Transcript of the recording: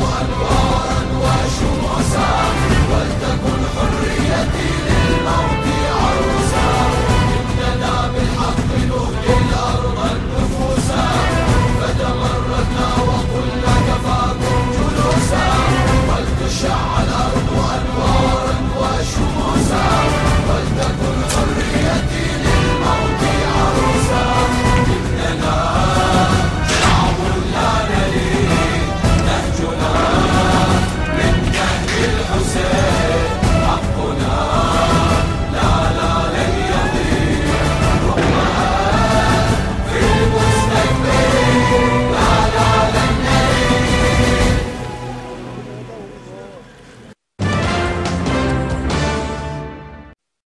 وأنوارا وشموسا